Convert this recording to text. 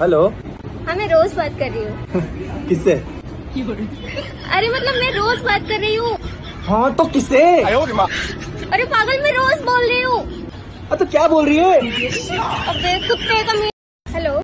Hello हाँ मैं रोज बात कर रही हूँ। किससे? अरे मतलब मैं रोज बात कर रही हूँ। हाँ तो किससे? अरे पागल मैं रोज बोल रही हूँ। तो क्या बोल रही है? अबे कुत्ते का